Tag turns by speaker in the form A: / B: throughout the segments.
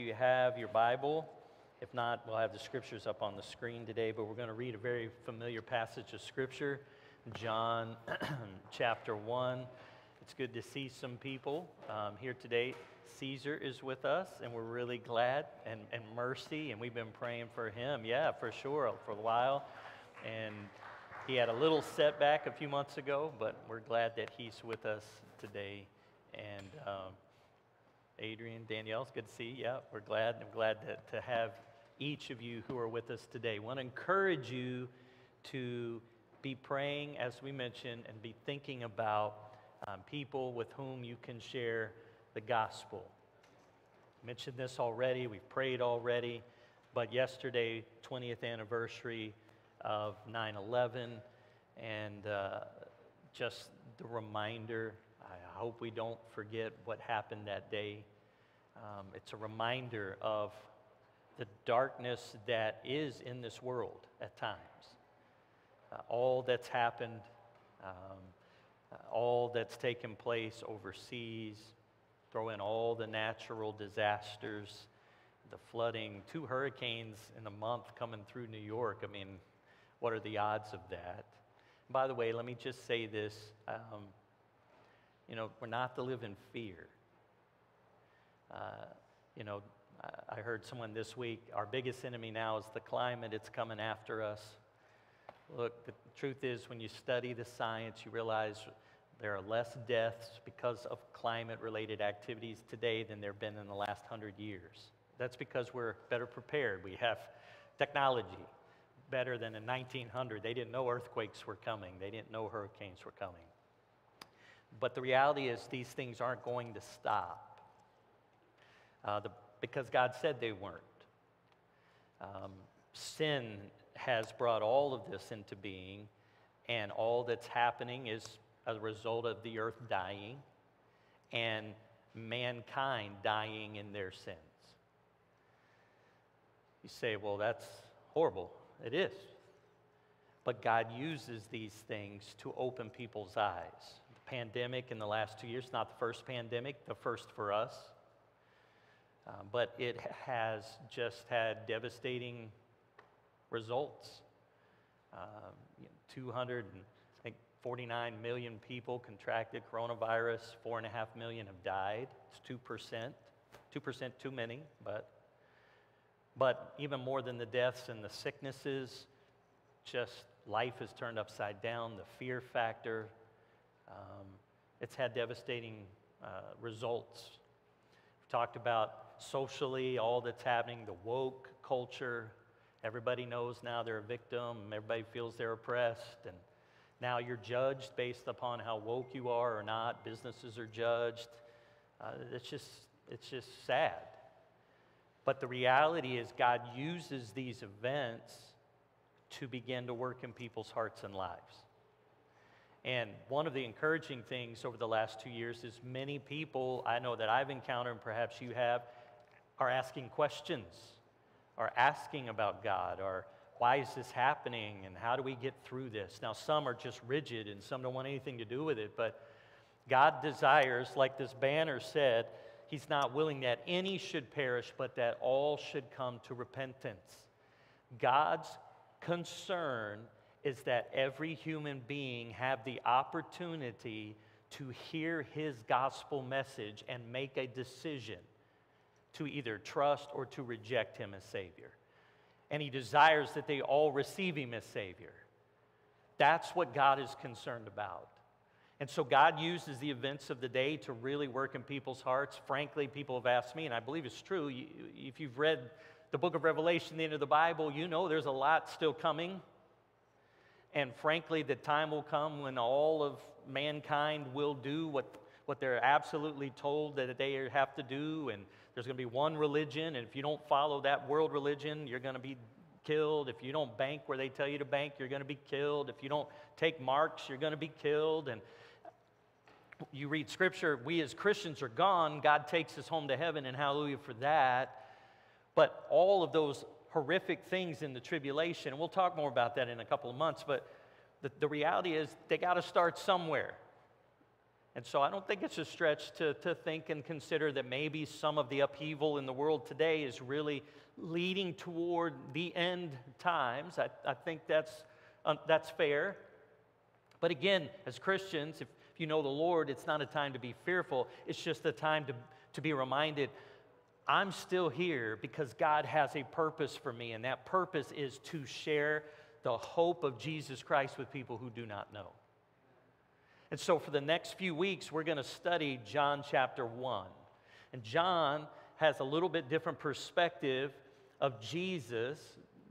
A: you have your Bible. If not, we'll have the scriptures up on the screen today, but we're going to read a very familiar passage of scripture, John chapter 1. It's good to see some people um, here today. Caesar is with us, and we're really glad, and, and Mercy, and we've been praying for him, yeah, for sure, for a while. And he had a little setback a few months ago, but we're glad that he's with us today. And um, Adrian, Danielle, it's good to see you. Yeah, we're glad. I'm glad to, to have each of you who are with us today. I want to encourage you to be praying, as we mentioned, and be thinking about um, people with whom you can share the gospel. I mentioned this already, we've prayed already, but yesterday, 20th anniversary of 9 11, and uh, just the reminder. I hope we don't forget what happened that day. Um, it's a reminder of the darkness that is in this world at times. Uh, all that's happened, um, uh, all that's taken place overseas, throw in all the natural disasters, the flooding, two hurricanes in a month coming through New York. I mean, what are the odds of that? By the way, let me just say this. Um, you know, we're not to live in fear. Uh, you know, I heard someone this week, our biggest enemy now is the climate, it's coming after us. Look, the truth is, when you study the science, you realize there are less deaths because of climate related activities today than there have been in the last hundred years. That's because we're better prepared. We have technology better than in 1900. They didn't know earthquakes were coming, they didn't know hurricanes were coming. But the reality is, these things aren't going to stop uh, the, because God said they weren't. Um, sin has brought all of this into being, and all that's happening is a result of the earth dying and mankind dying in their sins. You say, well, that's horrible. It is. But God uses these things to open people's eyes The pandemic in the last two years, not the first pandemic, the first for us. Uh, but it has just had devastating results. Um, you know, 249 million people contracted coronavirus, four and a half million have died. It's 2%. 2% too many, but, but even more than the deaths and the sicknesses, just life is turned upside down, the fear factor, um, it's had devastating uh, results. We've talked about socially all that's happening, the woke culture. Everybody knows now they're a victim, everybody feels they're oppressed, and now you're judged based upon how woke you are or not. Businesses are judged. Uh, it's, just, it's just sad. But the reality is, God uses these events to begin to work in people's hearts and lives. And one of the encouraging things over the last two years is many people I know that I've encountered, and perhaps you have, are asking questions, are asking about God, or why is this happening, and how do we get through this? Now, some are just rigid and some don't want anything to do with it, but God desires, like this banner said, He's not willing that any should perish, but that all should come to repentance. God's concern is that every human being have the opportunity to hear his gospel message and make a decision to either trust or to reject him as Savior. And he desires that they all receive him as Savior. That's what God is concerned about. And so God uses the events of the day to really work in people's hearts. Frankly, people have asked me, and I believe it's true. If you've read the book of Revelation, the end of the Bible, you know there's a lot still coming. And frankly, the time will come when all of mankind will do what, what they're absolutely told that they have to do. And there's going to be one religion. And if you don't follow that world religion, you're going to be killed. If you don't bank where they tell you to bank, you're going to be killed. If you don't take marks, you're going to be killed. And you read scripture, we as Christians are gone. God takes us home to heaven, and hallelujah for that. But all of those horrific things in the tribulation. And we'll talk more about that in a couple of months. But the, the reality is, they got to start somewhere. And so I don't think it's a stretch to, to think and consider that maybe some of the upheaval in the world today is really leading toward the end times. I, I think that's, um, that's fair. But again, as Christians, if, if you know the Lord, it's not a time to be fearful, it's just a time to, to be reminded I'm still here because God has a purpose for me, and that purpose is to share the hope of Jesus Christ with people who do not know. And so, for the next few weeks, we're going to study John chapter 1. And John has a little bit different perspective of Jesus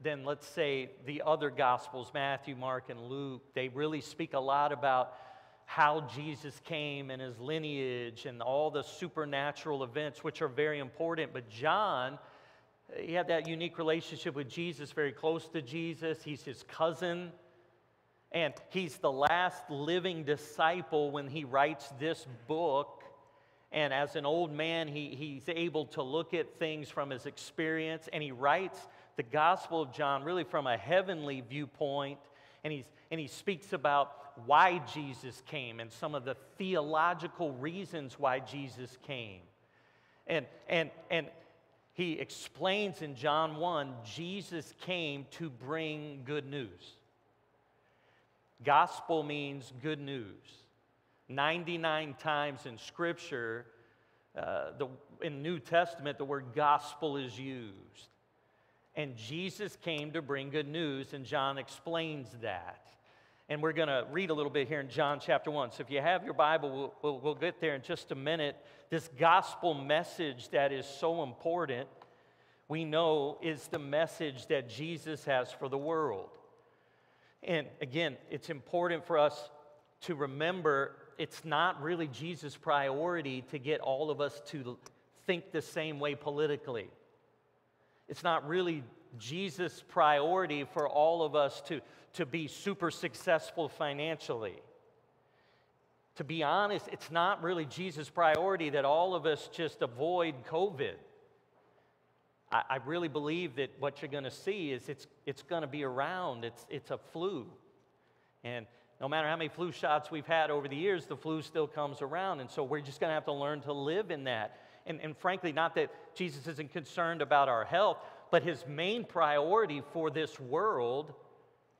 A: than, let's say, the other Gospels, Matthew, Mark, and Luke. They really speak a lot about how Jesus came and his lineage and all the supernatural events, which are very important. But John, he had that unique relationship with Jesus, very close to Jesus. He's his cousin. And he's the last living disciple when he writes this book. And as an old man, he, he's able to look at things from his experience. And he writes the Gospel of John really from a heavenly viewpoint. And, he's, and he speaks about why Jesus came and some of the theological reasons why Jesus came. And, and, and he explains in John 1 Jesus came to bring good news. Gospel means good news. 99 times in Scripture, uh, the, in New Testament, the word gospel is used. And Jesus came to bring good news, and John explains that. And we're going to read a little bit here in John chapter 1. So if you have your Bible, we'll, we'll, we'll get there in just a minute. This gospel message that is so important, we know is the message that Jesus has for the world. And again, it's important for us to remember it's not really Jesus' priority to get all of us to think the same way politically. It's not really Jesus' priority for all of us to, to be super successful financially. To be honest, it's not really Jesus' priority that all of us just avoid COVID. I, I really believe that what you're going to see is it's, it's going to be around. It's, it's a flu. And no matter how many flu shots we've had over the years, the flu still comes around. And so we're just going to have to learn to live in that. And, and frankly, not that Jesus isn't concerned about our health, but his main priority for this world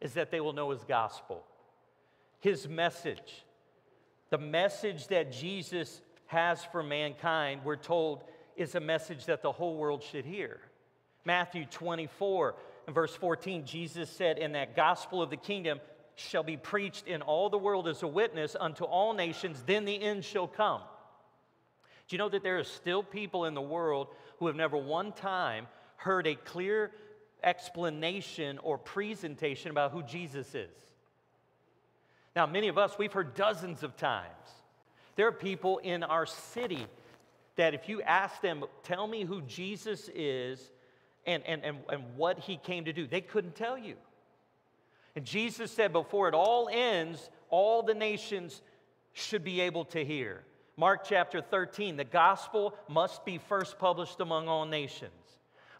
A: is that they will know his gospel, his message. The message that Jesus has for mankind, we're told, is a message that the whole world should hear. Matthew 24 and verse 14, Jesus said, In that gospel of the kingdom shall be preached in all the world as a witness unto all nations, then the end shall come. Do you know that there are still people in the world who have never one time heard a clear explanation or presentation about who Jesus is? Now, many of us, we've heard dozens of times. There are people in our city that if you ask them, tell me who Jesus is and, and, and, and what he came to do, they couldn't tell you. And Jesus said, before it all ends, all the nations should be able to hear. Mark chapter 13, the gospel must be first published among all nations.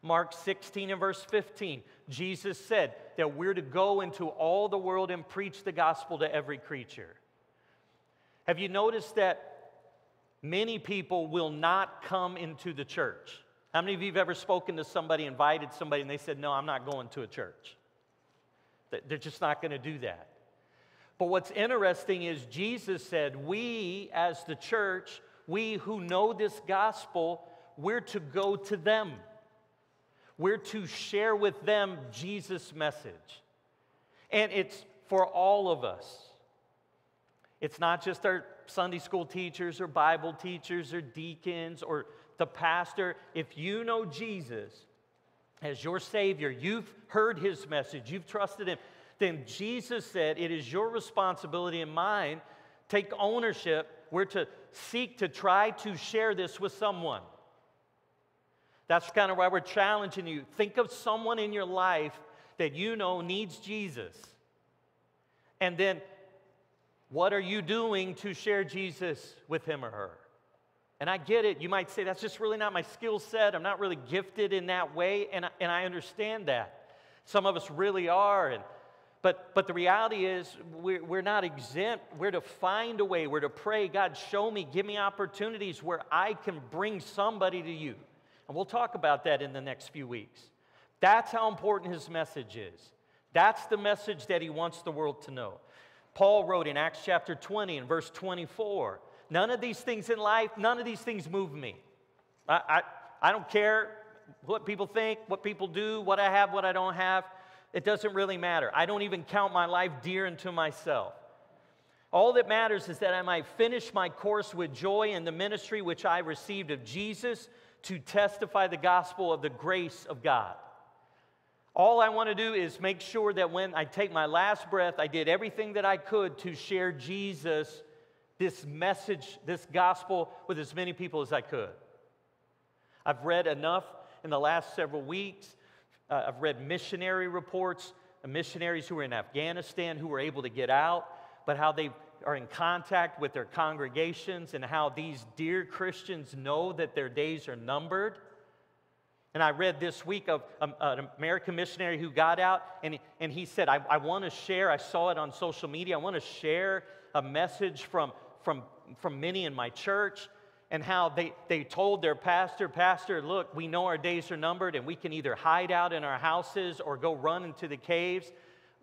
A: Mark 16 and verse 15, Jesus said that we're to go into all the world and preach the gospel to every creature. Have you noticed that many people will not come into the church. How many of you have ever spoken to somebody, invited somebody, and they said, No, I'm not going to a church? They're just not going to do that. But what's interesting is Jesus said, We as the church, we who know this gospel, we're to go to them. We're to share with them Jesus' message. And it's for all of us. It's not just our Sunday school teachers or Bible teachers or deacons or the pastor. If you know Jesus as your Savior, you've heard His message, you've trusted Him, then Jesus said, It is your responsibility and mine. Take ownership. We're to seek to try to share this with someone. That's kind of why we're challenging you. Think of someone in your life that you know needs Jesus. And then what are you doing to share Jesus with him or her? And I get it. You might say, that's just really not my skill set. I'm not really gifted in that way. And I, and I understand that. Some of us really are. And, But, but the reality is, we're, we're not exempt. We're to find a way. We're to pray, God, show me, give me opportunities where I can bring somebody to you. And we'll talk about that in the next few weeks. That's how important his message is. That's the message that he wants the world to know. Paul wrote in Acts chapter 20 and verse 24 None of these things in life, none of these things move me. I, I, I don't care what people think, what people do, what I have, what I don't have. It doesn't really matter. I don't even count my life dear unto myself. All that matters is that I might finish my course with joy in the ministry which I received of Jesus to testify the gospel of the grace of God. All I want to do is make sure that when I take my last breath, I did everything that I could to share Jesus, this message, this gospel, with as many people as I could. I've read enough in the last several weeks. Uh, I've read missionary reports, missionaries who were in Afghanistan who were able to get out, but how they are in contact with their congregations and how these dear Christians know that their days are numbered. And I read this week of um, an American missionary who got out, and, and he said, I, I want to share, I saw it on social media, I want to share a message from, from, from many in my church, and how they, they told their pastor, Pastor, look, we know our days are numbered, and we can either hide out in our houses or go run into the caves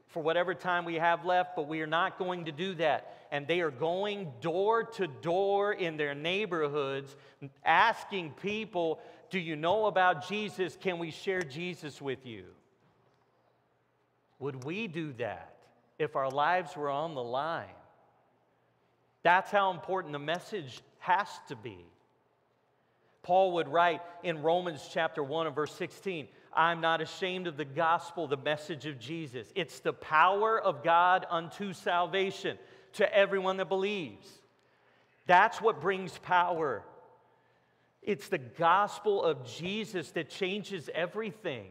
A: for whatever time we have left, but we are not going to do that. And they are going door to door in their neighborhoods, asking people do you know about Jesus? Can we share Jesus with you? Would we do that if our lives were on the line? That's how important the message has to be. Paul would write in Romans chapter 1 and verse 16, I'm not ashamed of the gospel, the message of Jesus. It's the power of God unto salvation to everyone that believes. That's what brings power it's the gospel of Jesus that changes everything.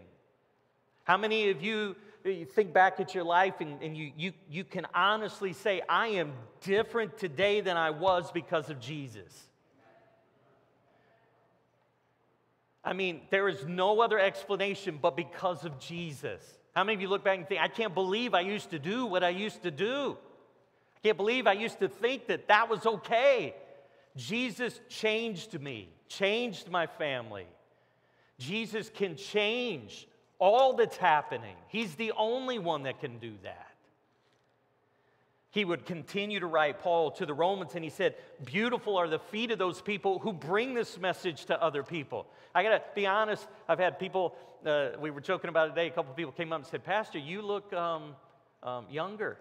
A: How many of you, you think back at your life and, and you, you, you can honestly say, I am different today than I was because of Jesus? I mean, there is no other explanation but because of Jesus. How many of you look back and think, I can't believe I used to do what I used to do? I can't believe I used to think that that was okay. Jesus changed me changed my family. Jesus can change all that's happening. He's the only one that can do that. He would continue to write Paul to the Romans, and he said, Beautiful are the feet of those people who bring this message to other people. I gotta be honest, I've had people, uh, we were joking about it today, a couple people came up and said, Pastor, you look um, um, younger.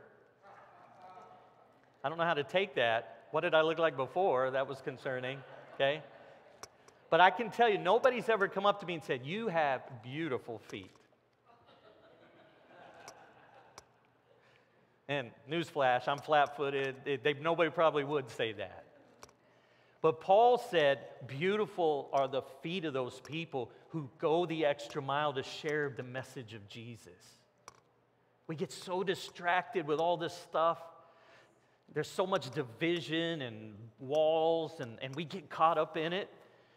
A: I don't know how to take that. What did I look like before? That was concerning, okay? But I can tell you, nobody's ever come up to me and said, You have beautiful feet. And newsflash, I'm flat footed. Nobody probably would say that. But Paul said, Beautiful are the feet of those people who go the extra mile to share the message of Jesus. We get so distracted with all this stuff. There's so much division and walls, and, and we get caught up in it.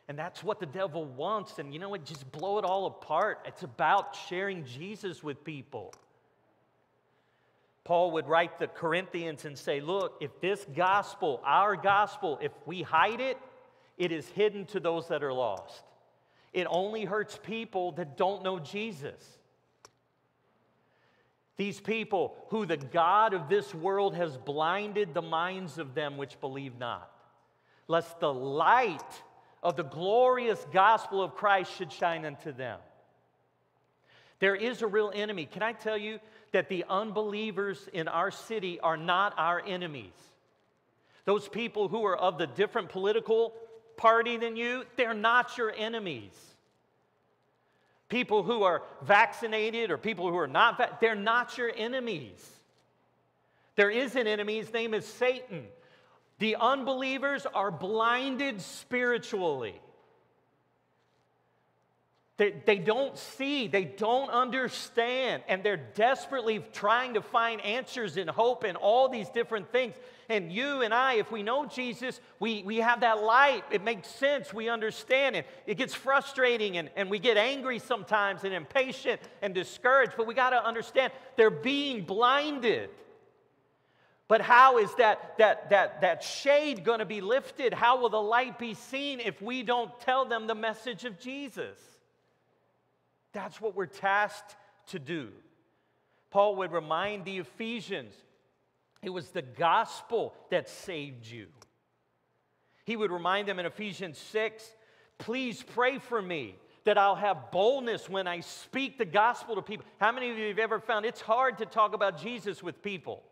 A: And that's what the devil wants. And you know what? Just blow it all apart. It's about sharing Jesus with people. Paul would write the Corinthians and say, Look, if this gospel, our gospel, if we hide it, it is hidden to those that are lost. It only hurts people that don't know Jesus. These people who the God of this world has blinded the minds of them which believe not, lest the light of the glorious gospel of Christ should shine unto them. There is a real enemy. Can I tell you that the unbelievers in our city are not our enemies? Those people who are of the different political party than you, they're not your enemies. People who are vaccinated or people who are not, va- they're not your enemies. There is an enemy, his name is Satan. The unbelievers are blinded spiritually. They, they don't see, they don't understand, and they're desperately trying to find answers and hope and all these different things. And you and I, if we know Jesus, we, we have that light. It makes sense. We understand it. It gets frustrating and, and we get angry sometimes and impatient and discouraged, but we got to understand they're being blinded. But how is that, that, that, that shade going to be lifted? How will the light be seen if we don't tell them the message of Jesus? That's what we're tasked to do. Paul would remind the Ephesians it was the gospel that saved you. He would remind them in Ephesians 6 please pray for me that I'll have boldness when I speak the gospel to people. How many of you have ever found it's hard to talk about Jesus with people?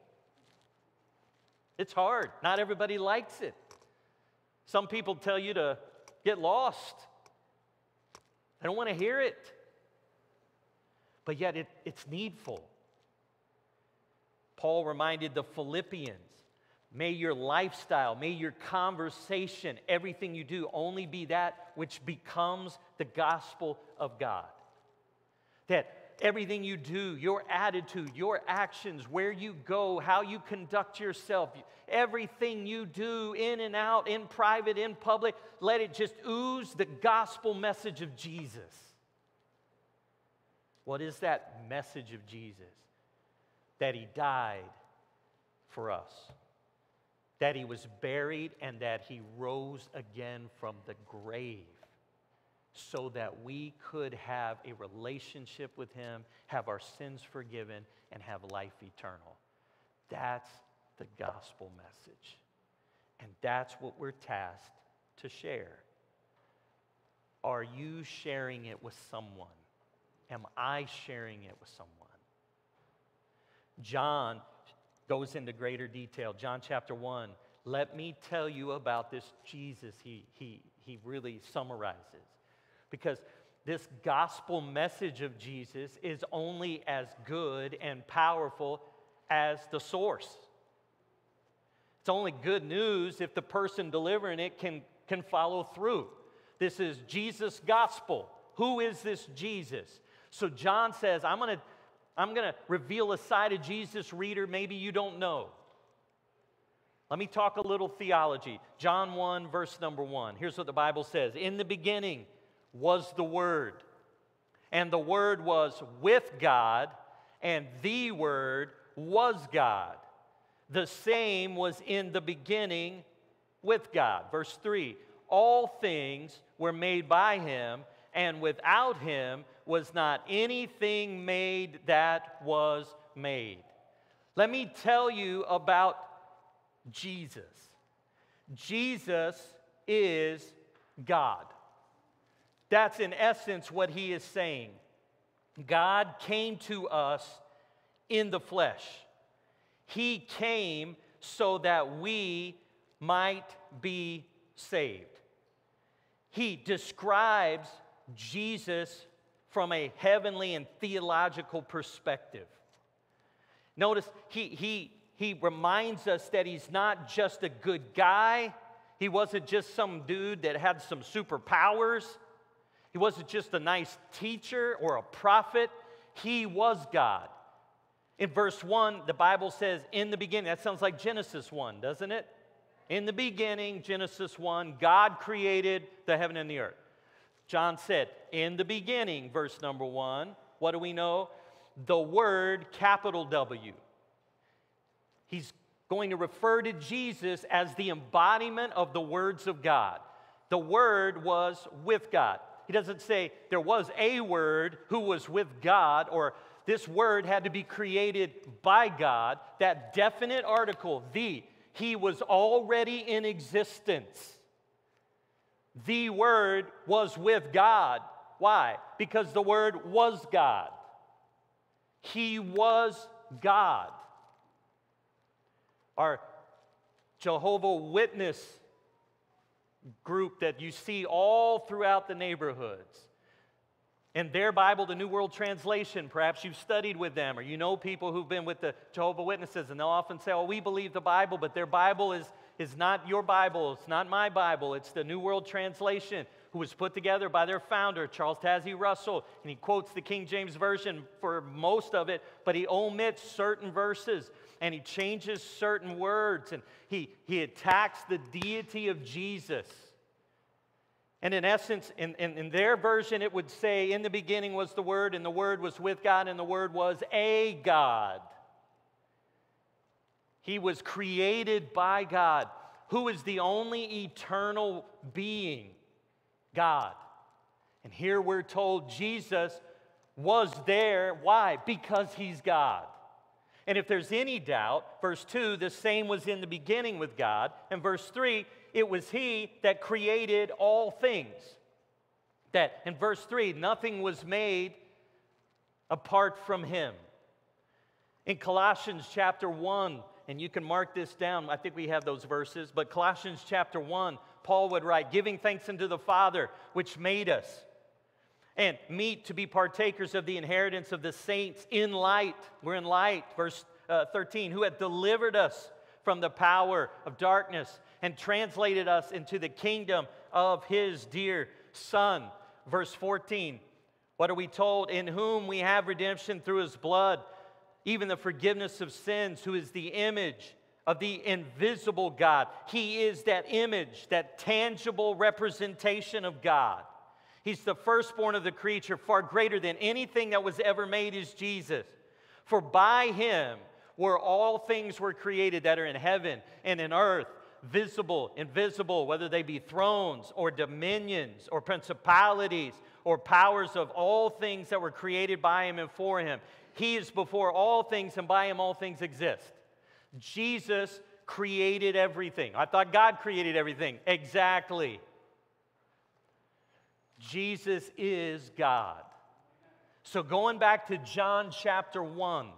A: It's hard. Not everybody likes it. Some people tell you to get lost. they don't want to hear it but yet it, it's needful. Paul reminded the Philippians may your lifestyle, may your conversation, everything you do only be that which becomes the gospel of God. That everything you do, your attitude, your actions, where you go, how you conduct yourself, everything you do in and out, in private, in public, let it just ooze the gospel message of Jesus. What is that message of Jesus? That he died for us, that he was buried, and that he rose again from the grave so that we could have a relationship with him, have our sins forgiven, and have life eternal. That's the gospel message. And that's what we're tasked to share. Are you sharing it with someone? am I sharing it with someone? John goes into greater detail. John chapter 1. Let me tell you about this Jesus, he, he, he really summarizes. Because this gospel message of Jesus is only as good and powerful as the source. It's only good news if the person delivering it can, can follow through. This is Jesus' gospel. Who is this Jesus? So John says, I'm going to I'm going to reveal a side of Jesus, reader, maybe you don't know. Let me talk a little theology. John 1, verse number 1. Here's what the Bible says In the beginning was the Word, and the Word was with God, and the Word was God. The same was in the beginning with God. Verse 3 All things were made by Him, and without Him, was not anything made that was made. Let me tell you about Jesus. Jesus is God. That's in essence what he is saying. God came to us in the flesh. He came so that we might be saved. He describes Jesus from a heavenly and theological perspective. Notice he, he, he reminds us that he's not just a good guy, he wasn't just some dude that had some superpowers, he wasn't just a nice teacher or a prophet, he was God. In verse 1, the Bible says, in the beginning, that sounds like Genesis 1, doesn't it? In the beginning, Genesis 1, God created the heaven and the earth. John said, in the beginning, verse number one, what do we know? The Word, capital W. He's going to refer to Jesus as the embodiment of the words of God. The Word was with God. He doesn't say there was a Word who was with God or this Word had to be created by God. That definite article, the, he was already in existence. The Word was with God. Why? Because the Word was God. He was God. Our Jehovah Witness group that you see all throughout the neighborhoods. In their Bible, the New World Translation, perhaps you've studied with them or you know people who've been with the Jehovah Witnesses, and they'll often say, Oh, we believe the Bible, but their Bible is is not your Bible, it's not my Bible, it's the New World Translation, who was put together by their founder, Charles Taze Russell. And he quotes the King James Version for most of it, but he omits certain verses and he changes certain words and he, he attacks the deity of Jesus. And in essence, in, in, in, their version, it would say, In the beginning was the Word, and the Word was with God, and the Word was a God. He was created by God, who is the only eternal being, God. And here we're told Jesus was there. Why? Because He's God. And if there's any doubt, verse 2, the same was in the beginning with God. And verse 3, it was He that created all things. That in verse 3, nothing was made apart from Him. In Colossians chapter 1, and you can mark this down, I think we have those verses, but Colossians chapter 1, Paul would write, giving thanks unto the Father which made us and meet to be partakers of the inheritance of the saints in light. We're in light, verse uh, 13, who had delivered us from the power of darkness and translated us into the kingdom of his dear Son. Verse 14, what are we told? In whom we have redemption through his blood, even the forgiveness of sins, who is the image of the invisible God. He is that image, that tangible representation of God. He's the firstborn of the creature, far greater than anything that was ever made is Jesus. For by him were all things were created that are in heaven and in earth, visible, invisible, whether they be thrones or dominions or principalities or powers of all things that were created by him and for him. He is before all things, and by him all things exist. Jesus created everything. I thought God created everything. Exactly. Jesus is God. So, going back to John chapter 1,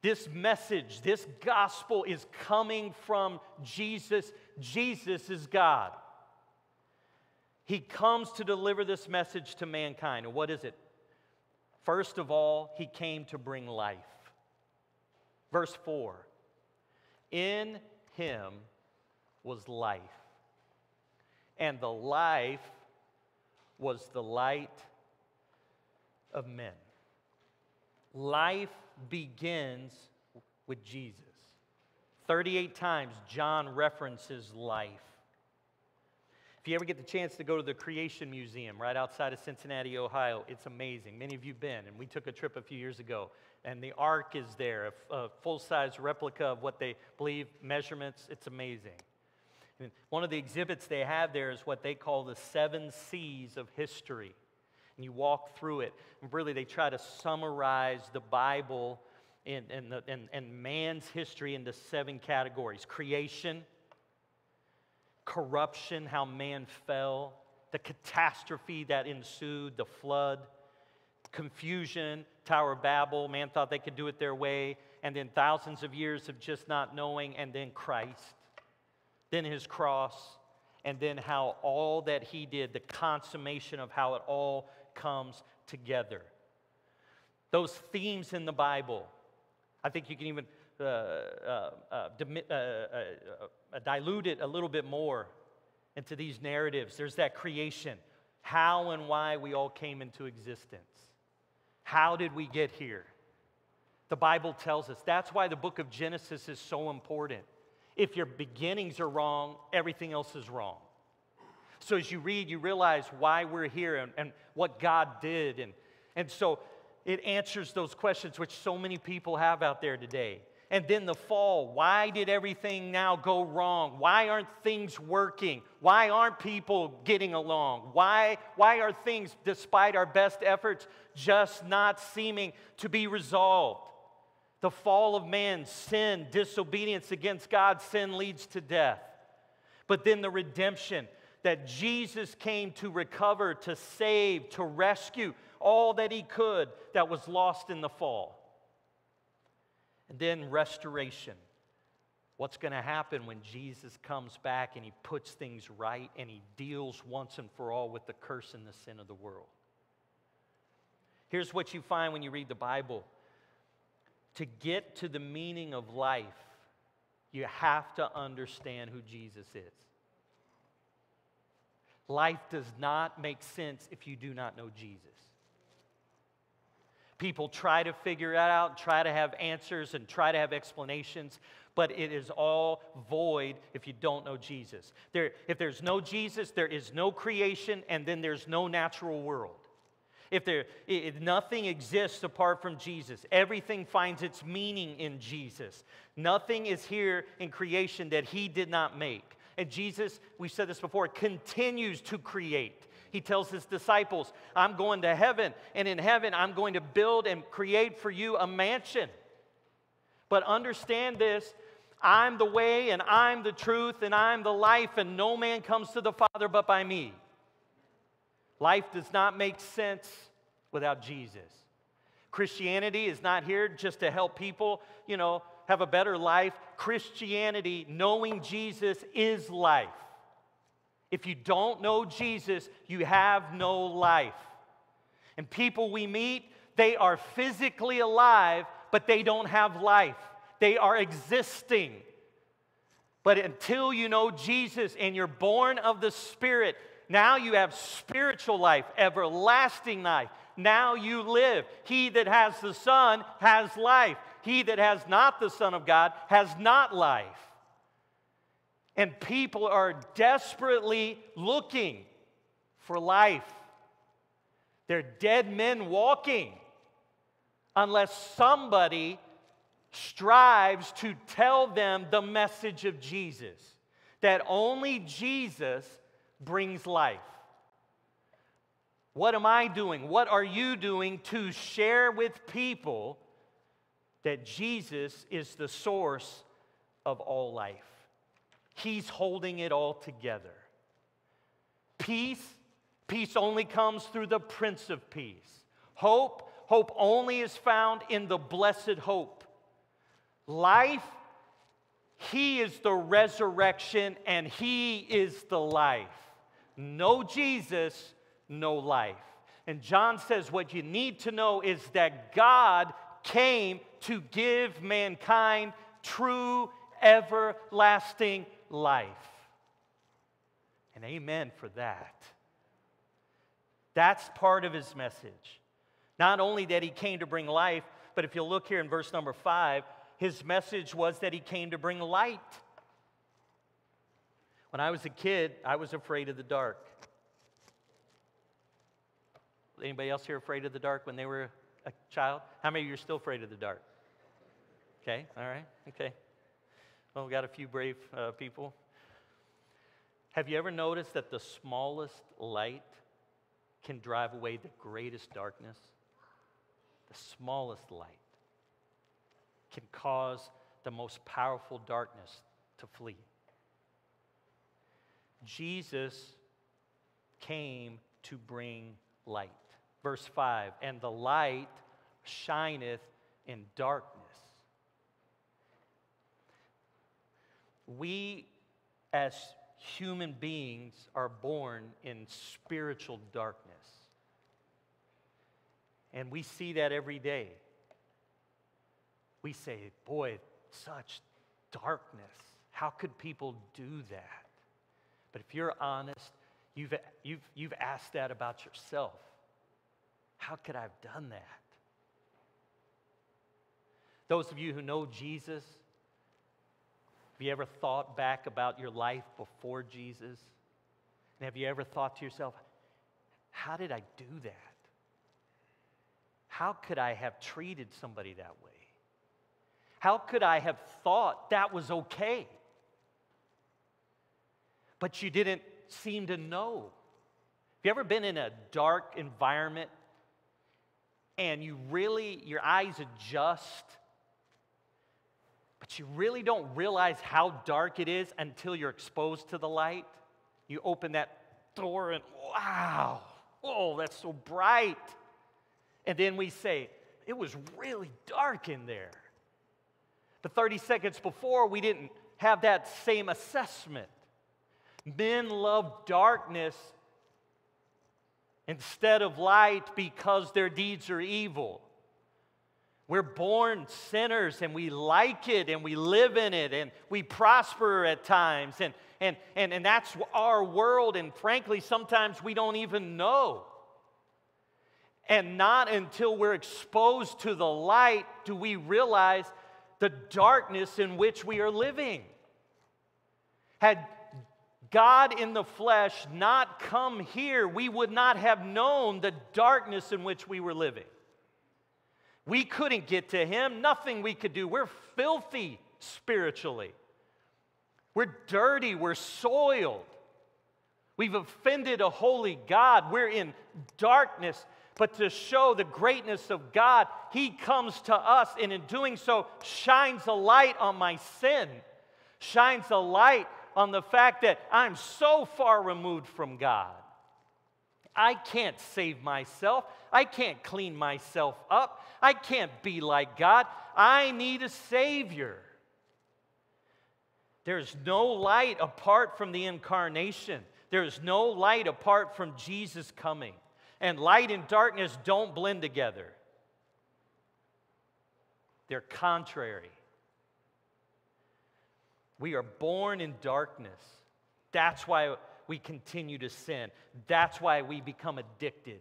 A: this message, this gospel is coming from Jesus. Jesus is God. He comes to deliver this message to mankind. And what is it? First of all, he came to bring life. Verse 4 In him was life, and the life was the light of men. Life begins with Jesus. 38 times John references life. If you ever get the chance to go to the Creation Museum right outside of Cincinnati, Ohio, it's amazing. Many of you have been, and we took a trip a few years ago. And the ark is there, a, a full size replica of what they believe measurements. It's amazing. And one of the exhibits they have there is what they call the Seven C's of history. And you walk through it, and really they try to summarize the Bible and, and, the, and, and man's history into seven categories creation, corruption, how man fell, the catastrophe that ensued, the flood, confusion, Tower of Babel, man thought they could do it their way, and then thousands of years of just not knowing, and then Christ then his cross, and then how all that he did, the consummation of how it all comes together. Those themes in the Bible, I think you can even uh, uh, uh, uh, uh, dilute it a little bit more into these narratives. There's that creation, how and why we all came into existence. How did we get here? The Bible tells us. That's why the book of Genesis is so important if your beginnings are wrong, everything else is wrong. So as you read, you realize why we're here and, and what God did. And, and so it answers those questions which so many people have out there today. And then the fall. Why did everything now go wrong? Why aren't things working? Why aren't people getting along? Why, why are things, despite our best efforts, just not seeming to be resolved? The fall of man, sin, disobedience against God, sin leads to death. But then the redemption that Jesus came to recover, to save, to rescue all that he could that was lost in the fall. And then restoration. What's going to happen when Jesus comes back and he puts things right and he deals once and for all with the curse and the sin of the world? Here's what you find when you read the Bible to get to the meaning of life, you have to understand who Jesus is. Life does not make sense if you do not know Jesus. People try to figure it out, try to have answers, and try to have explanations, but it is all void if you don't know Jesus. There, if there's no Jesus, there is no creation, and then there's no natural world. If, there, if nothing exists apart from Jesus, everything finds its meaning in Jesus. Nothing is here in creation that He did not make. And Jesus, we said this before, continues to create. He tells his disciples, I'm going to heaven, and in heaven, I'm going to build and create for you a mansion. But understand this I'm the way, and I'm the truth, and I'm the life, and no man comes to the Father but by me. Life does not make sense without Jesus. Christianity is not here just to help people, you know, have a better life. Christianity, knowing Jesus, is life. If you don't know Jesus, you have no life. And people we meet, they are physically alive, but they don't have life. They are existing. But until you know Jesus and you're born of the Spirit, now you have spiritual life, everlasting life. Now you live. He that has the Son has life. He that has not the Son of God has not life. And people are desperately looking for life. They're dead men walking unless somebody strives to tell them the message of Jesus that only Jesus brings life. What am I doing? What are you doing to share with people that Jesus is the source of all life? He's holding it all together. Peace, peace only comes through the Prince of Peace. Hope, hope only is found in the blessed hope. Life, He is the resurrection and He is the life. No Jesus, no life. And John says what you need to know is that God came to give mankind true, everlasting life. And amen for that. That's part of his message. Not only that he came to bring life, but if you look here in verse number five, his message was that he came to bring light. When I was a kid, I was afraid of the dark. Anybody else here afraid of the dark when they were a child? How many of you are still afraid of the dark? Okay, all right, okay. Well, we got a few brave uh, people. Have you ever noticed that the smallest light can drive away the greatest darkness? The smallest light can cause the most powerful darkness to flee. Jesus came to bring light. Verse 5 And the light shineth in darkness. We, as human beings are born in spiritual darkness. And we see that every day. We say, boy, such darkness. How could people do that? But if you're honest, you've, you've, you've asked that about yourself. How could I have done that? Those of you who know Jesus, have you ever thought back about your life before Jesus? And have you ever thought to yourself, how did I do that? How could I have treated somebody that way? How could I have thought that was okay? But you didn't seem to know. Have you ever been in a dark environment and you really, your eyes adjust but you really don't realize how dark it is until you're exposed to the light. You open that door and wow, oh, that's so bright. And then we say, it was really dark in there. But 30 seconds before, we didn't have that same assessment. Men love darkness instead of light because their deeds are evil. We're born sinners and we like it and we live in it and we prosper at times and, and, and, and that's our world, and frankly, sometimes we don't even know. And not until we're exposed to the light do we realize the darkness in which we are living. Had God in the flesh not come here, we would not have known the darkness in which we were living. We couldn't get to Him, nothing we could do. We're filthy spiritually. We're dirty, we're soiled. We've offended a holy God. We're in darkness. But to show the greatness of God, He comes to us and in doing so shines a light on my sin, shines a light on the fact that I'm so far removed from God. I can't save myself. I can't clean myself up. I can't be like God. I need a Savior. There's no light apart from the incarnation. There's no light apart from Jesus coming. And light and darkness don't blend together, they're contrary. We are born in darkness. That's why we continue to sin. That's why we become addicted.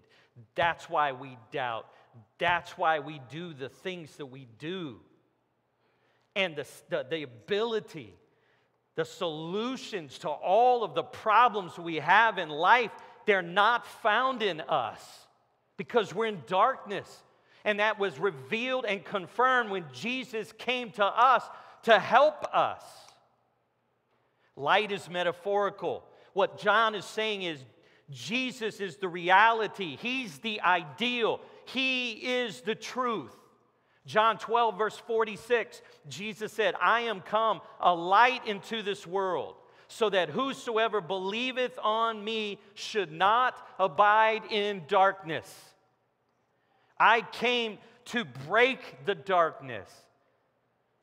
A: That's why we doubt. That's why we do the things that we do. And the, the, the ability the solutions to all of the problems we have in life, they're not found in us because we're in darkness. And that was revealed and confirmed when Jesus came to us to help us. Light is metaphorical. What John is saying is Jesus is the reality, He's the ideal, He is the truth. John 12, verse 46, Jesus said, I am come a light into this world, so that whosoever believeth on me should not abide in darkness. I came to break the darkness,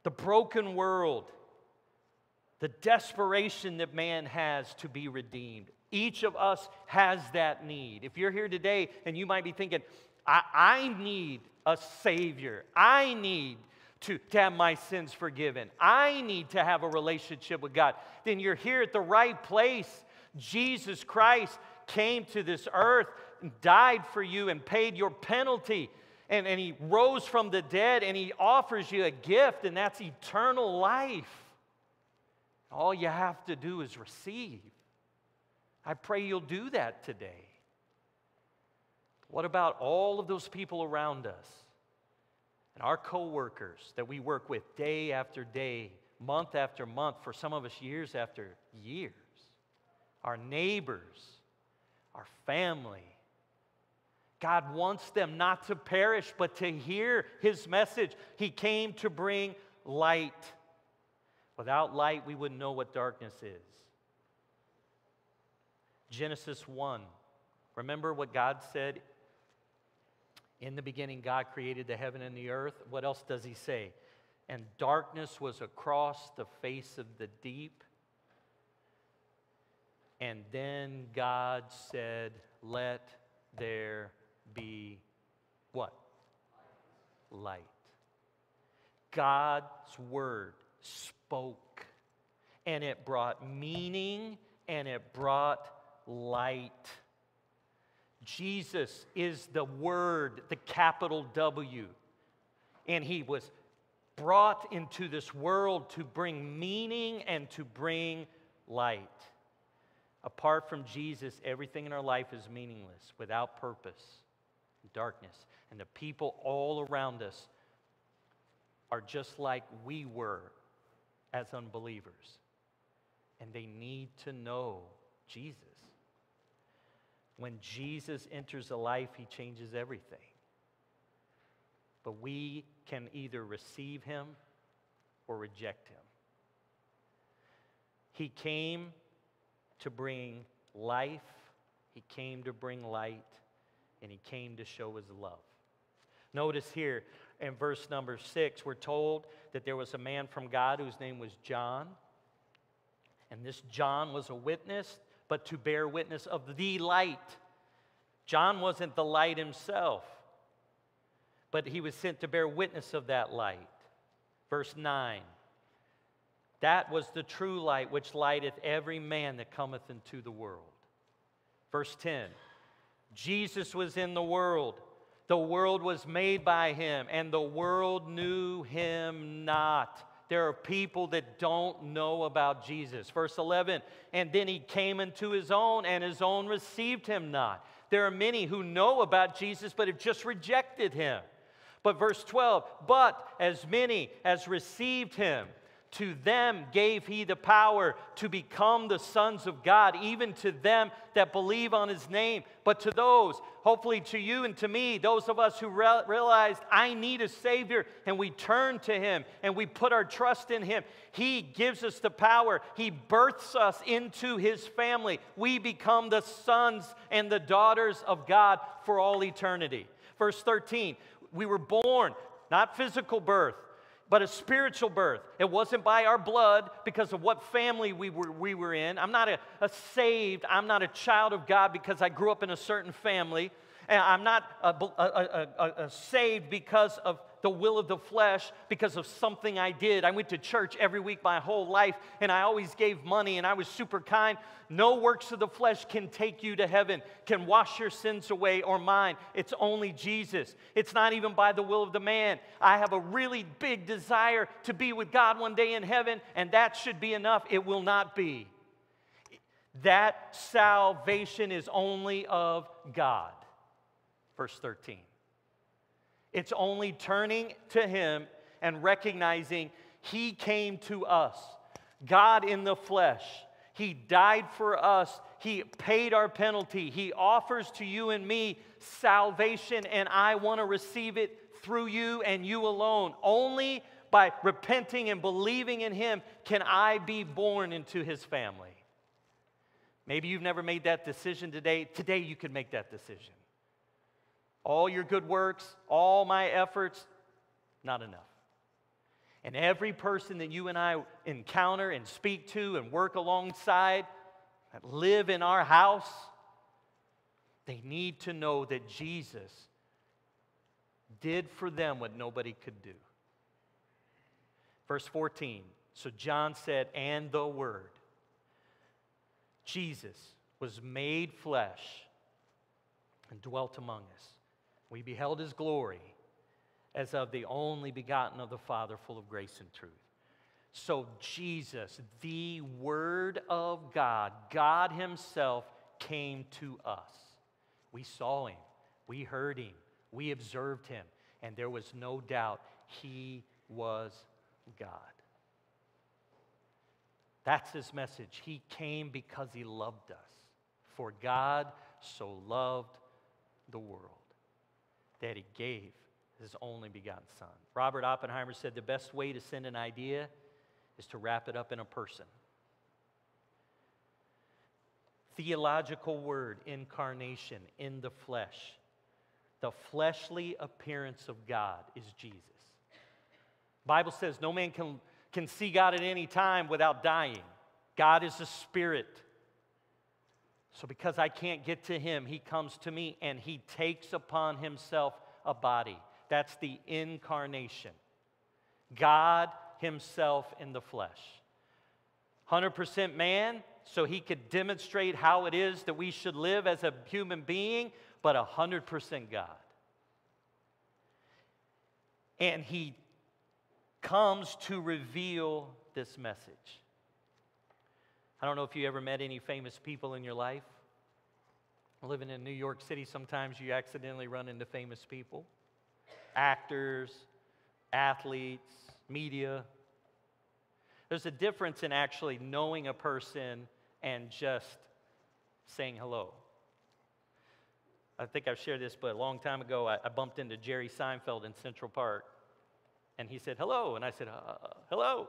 A: the broken world, the desperation that man has to be redeemed. Each of us has that need. If you're here today and you might be thinking, I, I need a Savior. I need to, to have my sins forgiven. I need to have a relationship with God. Then you're here at the right place. Jesus Christ came to this earth and died for you and paid your penalty. And, and he rose from the dead and he offers you a gift, and that's eternal life. All you have to do is receive. I pray you'll do that today. What about all of those people around us and our coworkers that we work with day after day, month after month, for some of us years after years? Our neighbors, our family. God wants them not to perish, but to hear His message. He came to bring light. Without light, we wouldn't know what darkness is. Genesis 1. Remember what God said in the beginning, God created the heaven and the earth. What else does he say? And darkness was across the face of the deep. And then God said, Let there be what? Light. God's word spoke, and it brought meaning and it brought light. Jesus is the Word, the capital W. And He was brought into this world to bring meaning and to bring light. Apart from Jesus, everything in our life is meaningless, without purpose, darkness. And the people all around us are just like we were as unbelievers. And they need to know Jesus. When Jesus enters a life, he changes everything. But we can either receive him or reject him. He came to bring life, he came to bring light, and he came to show his love. Notice here in verse number six, we're told that there was a man from God whose name was John. And this John was a witness but to bear witness of the light. John wasn't the light himself, but he was sent to bear witness of that light. Verse 9 That was the true light which lighteth every man that cometh into the world. Verse 10 Jesus was in the world. The world was made by him, and the world knew him not. There are people that don't know about Jesus. Verse 11, and then he came into his own, and his own received him not. There are many who know about Jesus, but have just rejected him. But verse 12, but as many as received him, to them gave he the power to become the sons of God, even to them that believe on his name. But to those, hopefully to you and to me, those of us who re- realized I need a Savior and we turn to him and we put our trust in him, he gives us the power. He births us into his family. We become the sons and the daughters of God for all eternity. Verse 13, we were born, not physical birth but a spiritual birth. It wasn't by our blood because of what family we were, we were in. I'm not a, a saved, I'm not a child of God because I grew up in a certain family. And I'm not a, a, a, a, saved because of the will of the flesh, because of something I did. I went to church every week my whole life, and I always gave money, and I was super kind. No works of the flesh can take you to heaven, can wash your sins away or mine. It's only Jesus. It's not even by the will of the man. I have a really big desire to be with God one day in heaven, and that should be enough. It will not be. That salvation is only of God verse 13. It's only turning to Him and recognizing He came to us, God in the flesh. He died for us. He paid our penalty. He offers to you and me salvation, and I want to receive it through you and you alone. Only by repenting and believing in Him can I be born into His family. Maybe you've never made that decision today. Today, you can make that decision all your good works, all my efforts, not enough. And every person that you and I encounter and speak to and work alongside, that live in our house, they need to know that Jesus did for them what nobody could do. Verse 14 So John said, and the Word, Jesus was made flesh and dwelt among us. We beheld his glory as of the only begotten of the Father, full of grace and truth. So, Jesus, the Word of God, God Himself, came to us. We saw Him, we heard Him, we observed Him, and there was no doubt He was God. That's His message. He came because He loved us. For God so loved the world that he gave his only begotten son. Robert Oppenheimer said the best way to send an idea is to wrap it up in a person. Theological word, incarnation in the flesh. The fleshly appearance of God is Jesus. Bible says no man can, can see God at any time without dying. God is a spirit. So, because I can't get to him, he comes to me and he takes upon himself a body. That's the incarnation. God himself in the flesh. 100% man, so he could demonstrate how it is that we should live as a human being, but 100% God. And he comes to reveal this message. I don't know if you ever met any famous people in your life. Living in New York City, sometimes you accidentally run into famous people actors, athletes, media. There's a difference in actually knowing a person and just saying hello. I think I've shared this, but a long time ago, I, I bumped into Jerry Seinfeld in Central Park, and he said, Hello. And I said, uh, Hello.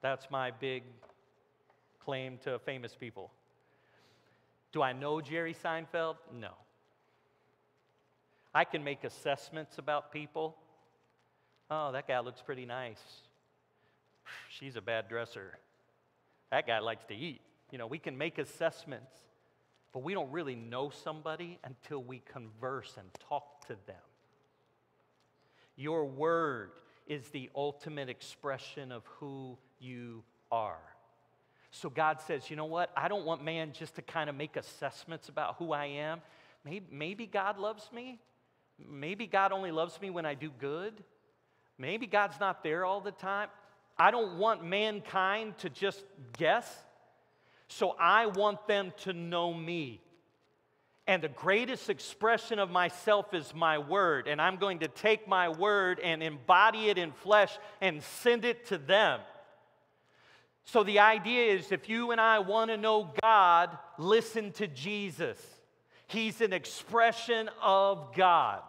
A: That's my big claim to famous people. Do I know Jerry Seinfeld? No. I can make assessments about people. Oh, that guy looks pretty nice. She's a bad dresser. That guy likes to eat. You know, we can make assessments, but we don't really know somebody until we converse and talk to them. Your word is the ultimate expression of who you are. So God says, you know what? I don't want man just to kind of make assessments about who I am. Maybe, maybe God loves me. Maybe God only loves me when I do good. Maybe God's not there all the time. I don't want mankind to just guess. So I want them to know me. And the greatest expression of myself is my word. And I'm going to take my word and embody it in flesh and send it to them. So the idea is if you and I want to know God, listen to Jesus. He's an expression of God.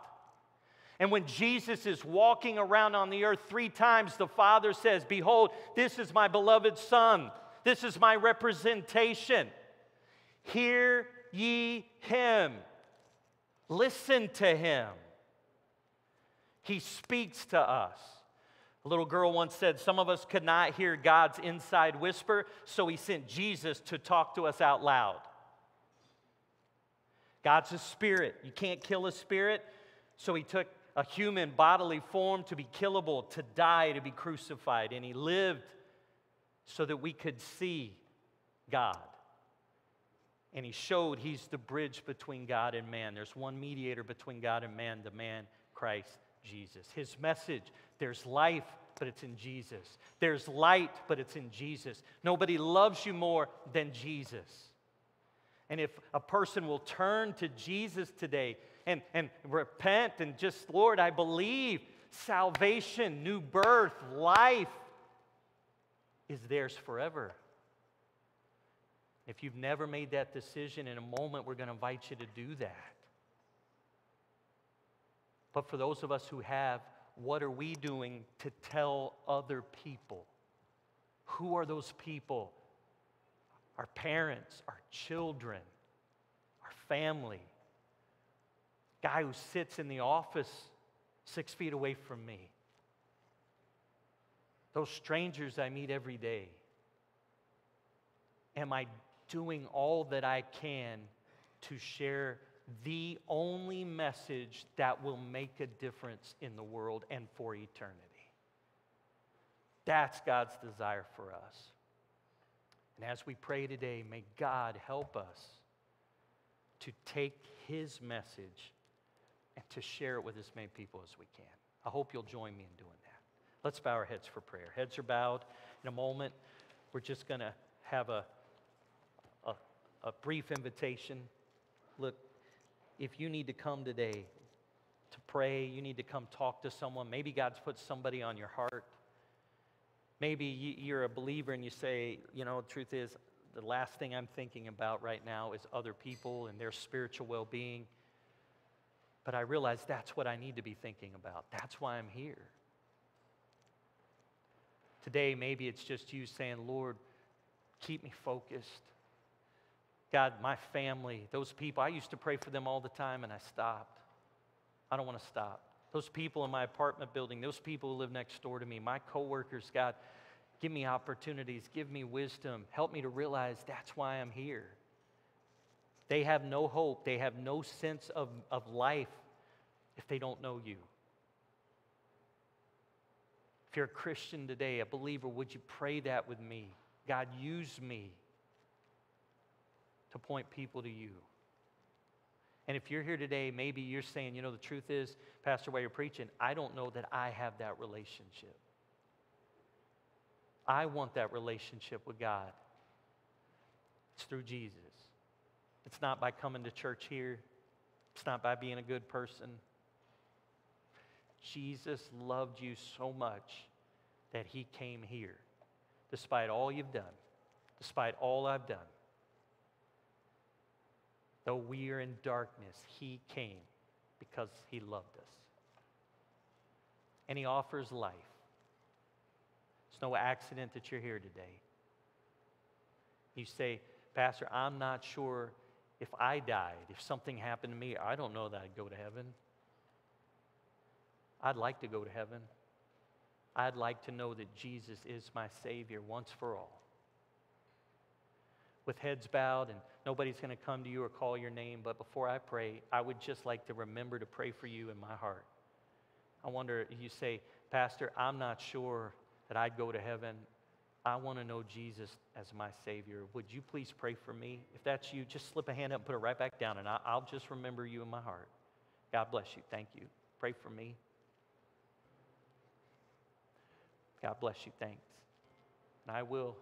A: And when Jesus is walking around on the earth three times, the Father says, Behold, this is my beloved Son. This is my representation. Hear ye him. Listen to him. He speaks to us. A little girl once said, Some of us could not hear God's inside whisper, so he sent Jesus to talk to us out loud. God's a spirit. You can't kill a spirit, so he took a human bodily form to be killable, to die, to be crucified, and he lived so that we could see God. And he showed he's the bridge between God and man. There's one mediator between God and man, the man Christ Jesus. His message there's life, but it's in Jesus. There's light, but it's in Jesus. Nobody loves you more than Jesus. And if a person will turn to Jesus today and, and repent and just, Lord, I believe salvation, new birth, life is theirs forever. If you've never made that decision, in a moment we're going to invite you to do that. But for those of us who have, what are we doing to tell other people? Who are those people? Our parents, our children, our family. Guy who sits in the office six feet away from me. Those strangers I meet every day. Am I doing all that I can to share the only message that will make a difference in the world and for eternity. That's God's desire for us. And as we pray today, may God help us to take His message and to share it with as many people as we can. I hope you'll join me in doing that. Let's bow our heads for prayer. Heads are bowed. In a moment, we're just going to have a, a, a brief invitation. Look, if you need to come today to pray, you need to come talk to someone. Maybe God's put somebody on your heart. Maybe you're a believer and you say, you know, the truth is, the last thing I'm thinking about right now is other people and their spiritual well being. But I realize that's what I need to be thinking about. That's why I'm here. Today, maybe it's just you saying, Lord, keep me focused. God, my family, those people, I used to pray for them all the time and I stopped. I don't want to stop. Those people in my apartment building, those people who live next door to me, my coworkers, God, give me opportunities, give me wisdom, help me to realize that's why I'm here. They have no hope, they have no sense of, of life if they don't know you. If you're a Christian today, a believer, would you pray that with me? God, use me to point people to you. And if you're here today, maybe you're saying, you know, the truth is, Pastor, while you're preaching, I don't know that I have that relationship. I want that relationship with God. It's through Jesus. It's not by coming to church here, it's not by being a good person. Jesus loved you so much that he came here, despite all you've done, despite all I've done. Though we are in darkness, He came because He loved us. And He offers life. It's no accident that you're here today. You say, Pastor, I'm not sure if I died, if something happened to me, I don't know that I'd go to heaven. I'd like to go to heaven. I'd like to know that Jesus is my Savior once for all with heads bowed and nobody's going to come to you or call your name. But before I pray, I would just like to remember to pray for you in my heart. I wonder, if you say, Pastor, I'm not sure that I'd go to heaven. I want to know Jesus as my Savior. Would you please pray for me? If that's you, just slip a hand up and put it right back down, and I'll just remember you in my heart. God bless you. Thank you. Pray for me. God bless you. Thanks. And I will.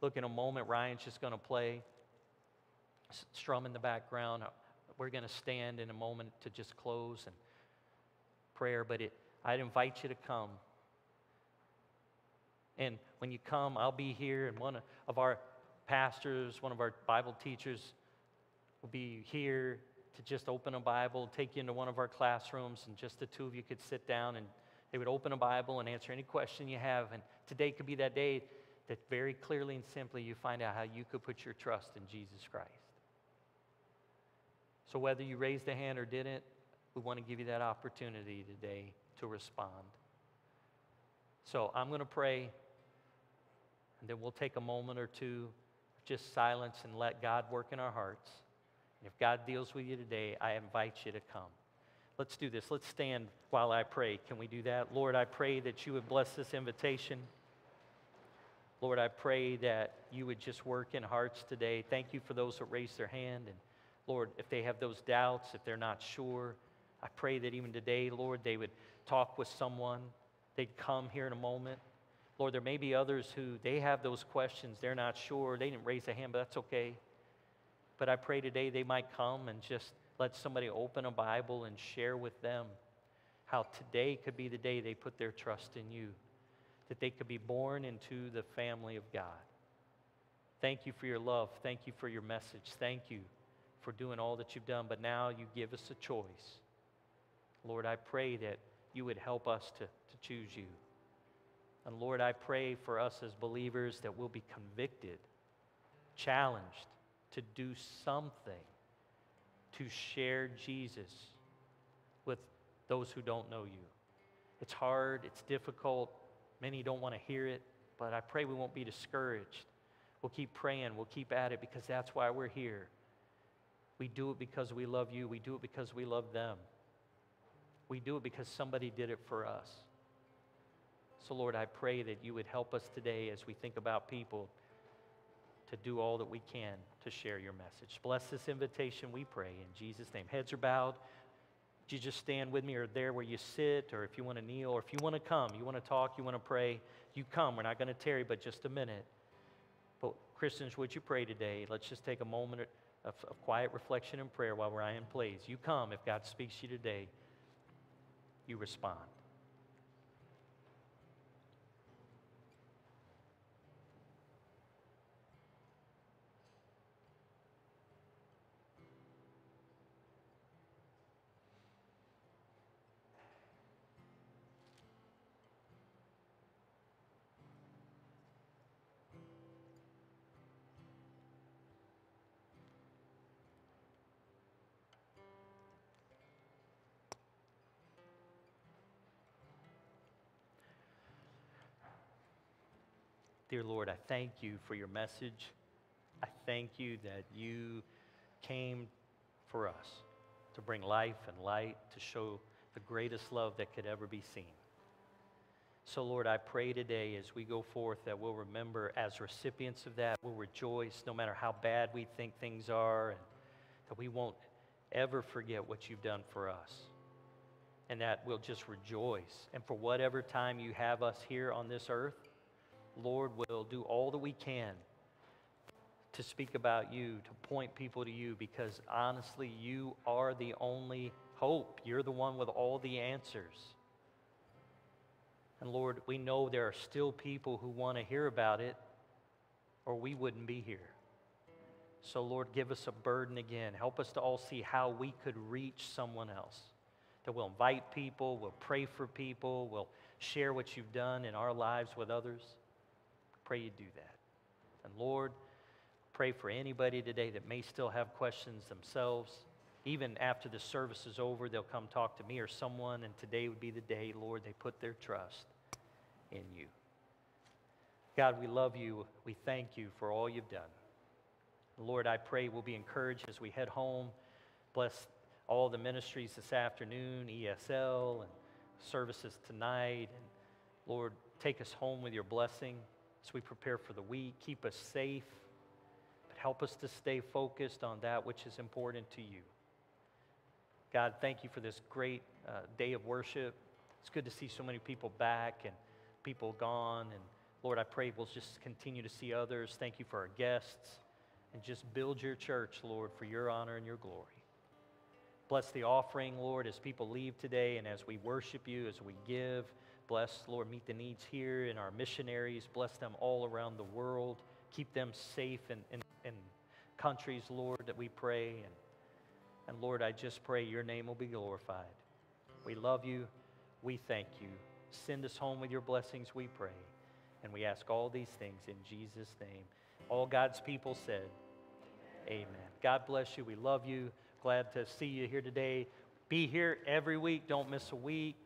A: Look, in a moment, Ryan's just going to play, strum in the background. Uh, we're going to stand in a moment to just close and prayer, but it, I'd invite you to come. And when you come, I'll be here, and one of our pastors, one of our Bible teachers, will be here to just open a Bible, take you into one of our classrooms, and just the two of you could sit down and they would open a Bible and answer any question you have. And today could be that day that very clearly and simply you find out how you could put your trust in Jesus Christ. So whether you raised a hand or didn't, we want to give you that opportunity today to respond. So I'm going to pray, and then we'll take a moment or two of just silence and let God work in our hearts. And if God deals with you today, I invite you to come. Let's do this. Let's stand while I pray. Can we do that? Lord, I pray that you would bless this invitation. Lord, I pray that you would just work in hearts today. Thank you for those that raised their hand. And Lord, if they have those doubts, if they're not sure, I pray that even today, Lord, they would talk with someone. They'd come here in a moment. Lord, there may be others who they have those questions. They're not sure. They didn't raise a hand, but that's okay. But I pray today they might come and just let somebody open a Bible and share with them how today could be the day they put their trust in you that they could be born into the family of God. Thank you for your love. Thank you for your message. Thank you for doing all that you've done. But now you give us a choice. Lord, I pray that you would help us to, to choose you. And Lord, I pray for us as believers that we'll be convicted, challenged to do something to share Jesus with those who don't know you. It's hard, it's difficult, Many don't want to hear it, but I pray we won't be discouraged. We'll keep praying, we'll keep at it because that's why we're here. We do it because we love you, we do it because we love them. We do it because somebody did it for us. So, Lord, I pray that you would help us today as we think about people to do all that we can to share your message. Bless this invitation, we pray, in Jesus' name. Heads are bowed you just stand with me or there where you sit, or if you want to kneel, or if you want to come, you want to talk, you want to pray, you come. We're not going to tarry but just a minute. But Christians, would you pray today? Let's just take a moment of, of quiet reflection and prayer while Ryan plays. You come. If God speaks to you today, you respond. Dear Lord, I thank you for your message. I thank you that you came for us to bring life and light, to show the greatest love that could ever be seen. So, Lord, I pray today as we go forth that we'll remember as recipients of that, we'll rejoice no matter how bad we think things are, and that we won't ever forget what you've done for us. And that we'll just rejoice. And for whatever time you have us here on this earth, Lord, will do all that we can to speak about you, to point people to you, because honestly, you are the only hope. You're the one with all the answers. And Lord, we know there are still people who want to hear about it, or we wouldn't be here. So, Lord, give us a burden again. Help us to all see how we could reach someone else. That we'll invite people, we'll pray for people, we'll share what you've done in our lives with others. Pray you do that. And Lord, pray for anybody today that may still have questions themselves. Even after the service is over, they'll come talk to me or someone, and today would be the day, Lord, they put their trust in you. God, we love you. We thank you for all you've done. Lord, I pray we'll be encouraged as we head home. Bless all the ministries this afternoon, ESL, and services tonight. And Lord, take us home with your blessing as we prepare for the week. Keep us safe, but help us to stay focused on that which is important to you. God, thank you for this great uh, day of worship. It's good to see so many people back and people gone. And Lord, I pray we'll just continue to see others. Thank you for our guests. And just build your church, Lord, for your honor and your glory. Bless the offering, Lord, as people leave today and as we worship you, as we give. Bless, Lord, meet the needs here in our missionaries. Bless them all around the world. Keep them safe in, in, in countries, Lord, that we pray. And, and Lord, I just pray your name will be glorified. We love you. We thank you. Send us home with your blessings, we pray. And we ask all these things in Jesus' name. All God's people said, Amen. God bless you. We love you. Glad to see you here today. Be here every week. Don't miss a week.